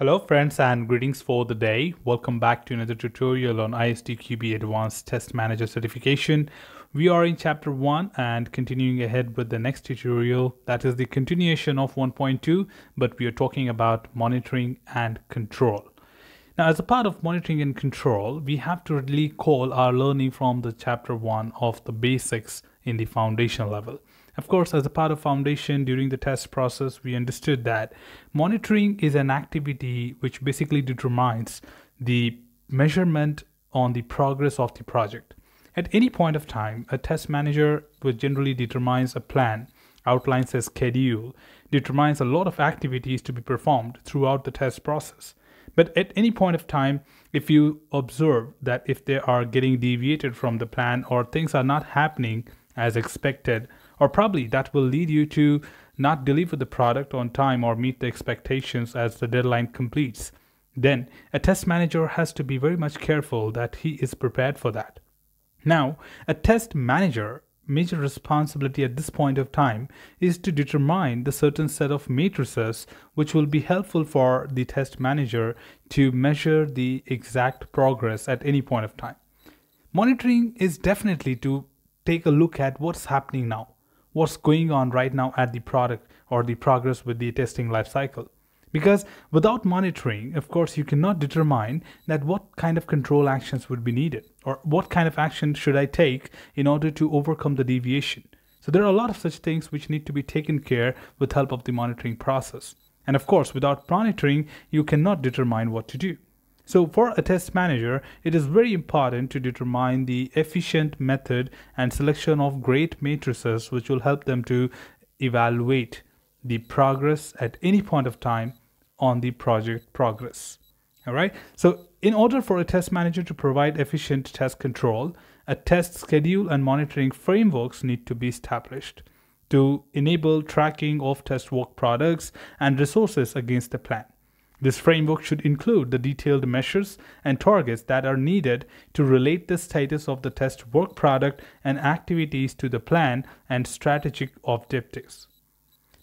Hello friends and greetings for the day. Welcome back to another tutorial on ISTQB Advanced Test Manager Certification. We are in chapter 1 and continuing ahead with the next tutorial that is the continuation of 1.2 but we are talking about monitoring and control. Now as a part of monitoring and control we have to really call our learning from the chapter 1 of the basics in the foundation level. Of course, as a part of foundation during the test process, we understood that monitoring is an activity which basically determines the measurement on the progress of the project. At any point of time, a test manager which generally determines a plan, outlines a schedule, determines a lot of activities to be performed throughout the test process. But at any point of time, if you observe that if they are getting deviated from the plan or things are not happening as expected, or probably that will lead you to not deliver the product on time or meet the expectations as the deadline completes. Then a test manager has to be very much careful that he is prepared for that. Now, a test manager major responsibility at this point of time is to determine the certain set of matrices which will be helpful for the test manager to measure the exact progress at any point of time. Monitoring is definitely to take a look at what's happening now what's going on right now at the product or the progress with the testing lifecycle. Because without monitoring, of course, you cannot determine that what kind of control actions would be needed or what kind of action should I take in order to overcome the deviation. So there are a lot of such things which need to be taken care with help of the monitoring process. And of course, without monitoring, you cannot determine what to do. So for a test manager, it is very important to determine the efficient method and selection of great matrices which will help them to evaluate the progress at any point of time on the project progress. All right. So in order for a test manager to provide efficient test control, a test schedule and monitoring frameworks need to be established to enable tracking of test work products and resources against the plan. This framework should include the detailed measures and targets that are needed to relate the status of the test work product and activities to the plan and strategic objectives.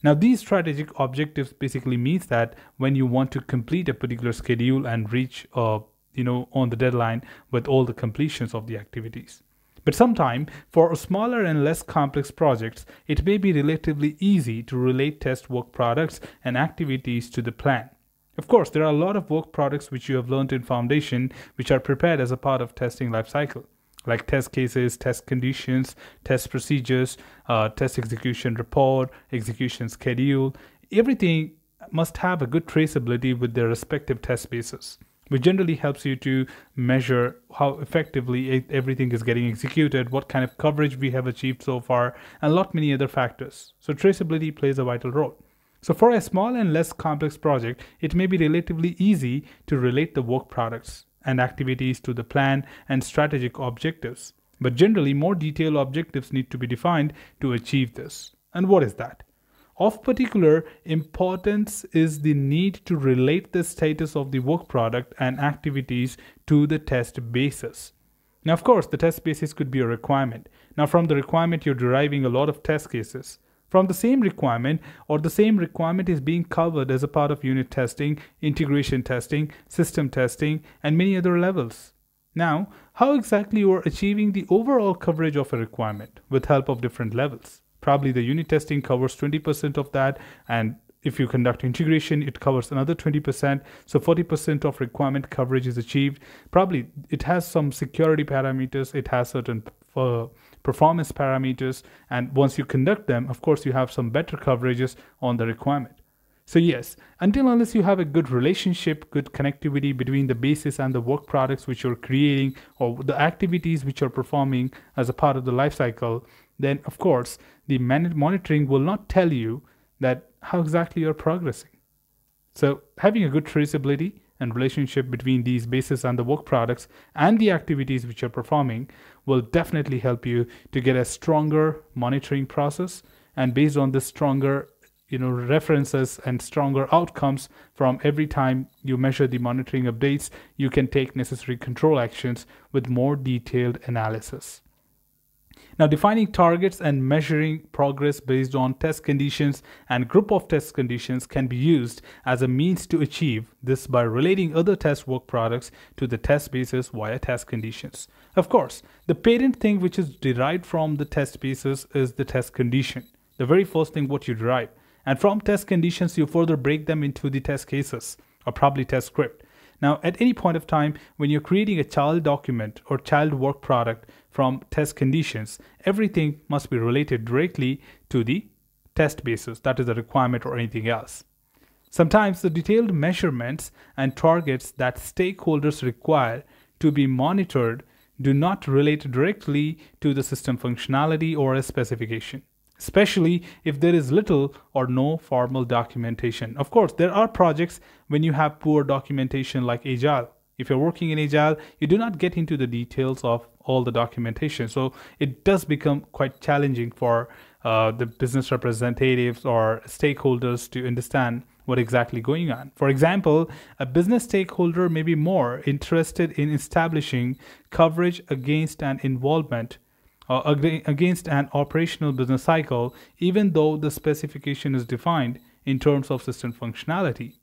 Now, these strategic objectives basically means that when you want to complete a particular schedule and reach, uh, you know, on the deadline with all the completions of the activities. But sometimes, for smaller and less complex projects, it may be relatively easy to relate test work products and activities to the plan. Of course, there are a lot of work products which you have learned in Foundation which are prepared as a part of testing lifecycle, like test cases, test conditions, test procedures, uh, test execution report, execution schedule. Everything must have a good traceability with their respective test bases which generally helps you to measure how effectively everything is getting executed, what kind of coverage we have achieved so far, and a lot many other factors. So traceability plays a vital role. So for a small and less complex project, it may be relatively easy to relate the work products and activities to the plan and strategic objectives. But generally, more detailed objectives need to be defined to achieve this. And what is that? Of particular importance is the need to relate the status of the work product and activities to the test basis. Now, of course, the test basis could be a requirement. Now, from the requirement, you're deriving a lot of test cases from the same requirement or the same requirement is being covered as a part of unit testing, integration testing, system testing, and many other levels. Now, how exactly you are achieving the overall coverage of a requirement with help of different levels? Probably the unit testing covers 20% of that and if you conduct integration, it covers another 20%. So 40% of requirement coverage is achieved. Probably it has some security parameters. It has certain uh, performance parameters. And once you conduct them, of course, you have some better coverages on the requirement. So yes, until unless you have a good relationship, good connectivity between the basis and the work products which you're creating or the activities which you're performing as a part of the lifecycle, then of course the monitoring will not tell you that how exactly you're progressing. So having a good traceability and relationship between these bases and the work products and the activities which you're performing will definitely help you to get a stronger monitoring process and based on this stronger you know references and stronger outcomes from every time you measure the monitoring updates you can take necessary control actions with more detailed analysis Now, defining targets and measuring progress based on test conditions and group of test conditions can be used as a means to achieve this by relating other test work products to the test basis via test conditions. Of course, the parent thing which is derived from the test basis is the test condition, the very first thing what you derive. And from test conditions, you further break them into the test cases or probably test script. Now, at any point of time, when you're creating a child document or child work product from test conditions, everything must be related directly to the test basis, that is a requirement or anything else. Sometimes the detailed measurements and targets that stakeholders require to be monitored do not relate directly to the system functionality or a specification especially if there is little or no formal documentation. Of course, there are projects when you have poor documentation like Agile. If you're working in Agile, you do not get into the details of all the documentation. So it does become quite challenging for uh, the business representatives or stakeholders to understand what exactly going on. For example, a business stakeholder may be more interested in establishing coverage against an involvement uh, against an operational business cycle, even though the specification is defined in terms of system functionality.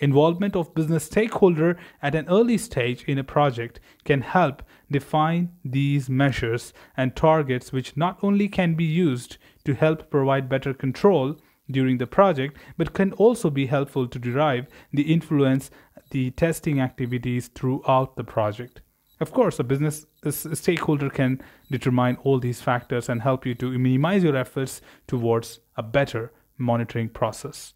Involvement of business stakeholder at an early stage in a project can help define these measures and targets which not only can be used to help provide better control during the project but can also be helpful to derive the influence the testing activities throughout the project. Of course, a business a stakeholder can determine all these factors and help you to minimize your efforts towards a better monitoring process.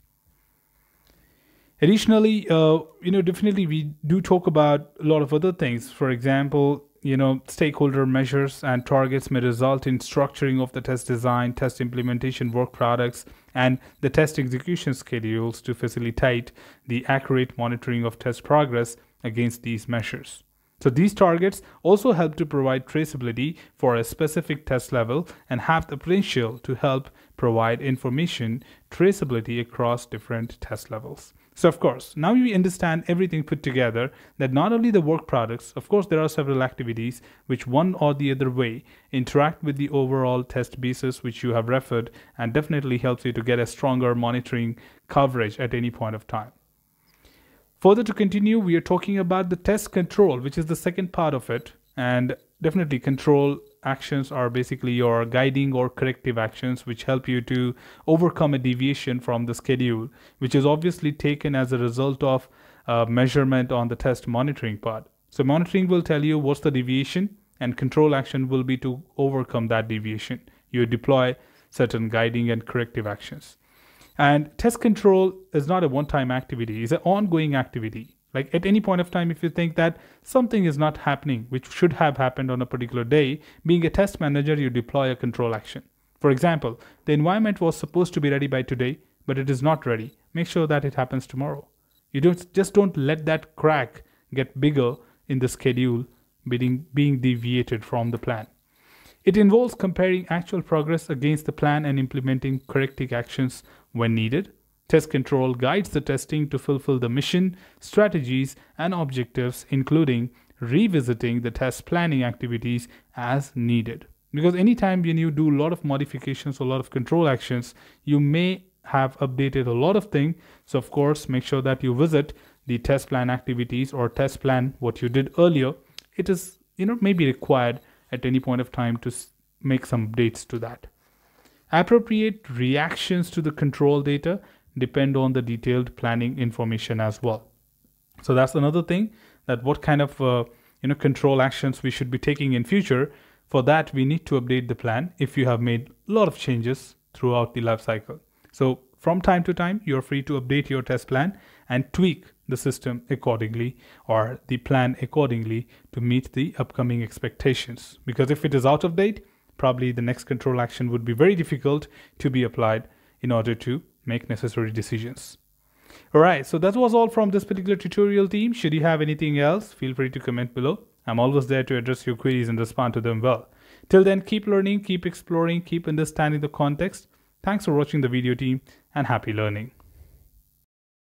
Additionally, uh, you know, definitely we do talk about a lot of other things. For example, you know, stakeholder measures and targets may result in structuring of the test design, test implementation work products, and the test execution schedules to facilitate the accurate monitoring of test progress against these measures. So these targets also help to provide traceability for a specific test level and have the potential to help provide information traceability across different test levels. So of course, now we understand everything put together that not only the work products, of course there are several activities which one or the other way interact with the overall test basis which you have referred and definitely helps you to get a stronger monitoring coverage at any point of time. Further to continue, we are talking about the test control, which is the second part of it. And definitely control actions are basically your guiding or corrective actions which help you to overcome a deviation from the schedule, which is obviously taken as a result of uh, measurement on the test monitoring part. So monitoring will tell you what's the deviation and control action will be to overcome that deviation. You deploy certain guiding and corrective actions. And test control is not a one time activity, it's an ongoing activity. Like at any point of time, if you think that something is not happening, which should have happened on a particular day, being a test manager, you deploy a control action. For example, the environment was supposed to be ready by today, but it is not ready. Make sure that it happens tomorrow. You don't just don't let that crack get bigger in the schedule being, being deviated from the plan. It involves comparing actual progress against the plan and implementing corrective actions when needed. Test control guides the testing to fulfill the mission, strategies, and objectives, including revisiting the test planning activities as needed. Because anytime when you do a lot of modifications, a lot of control actions, you may have updated a lot of things. So of course, make sure that you visit the test plan activities or test plan what you did earlier. It is, you know, maybe required at any point of time to make some updates to that. Appropriate reactions to the control data depend on the detailed planning information as well. So that's another thing that what kind of uh, you know control actions we should be taking in future. For that, we need to update the plan if you have made a lot of changes throughout the life cycle. So from time to time, you're free to update your test plan and tweak the system accordingly or the plan accordingly to meet the upcoming expectations. Because if it is out of date, probably the next control action would be very difficult to be applied in order to make necessary decisions. Alright, so that was all from this particular tutorial team. Should you have anything else, feel free to comment below. I'm always there to address your queries and respond to them well. Till then, keep learning, keep exploring, keep understanding the context. Thanks for watching the video team and happy learning.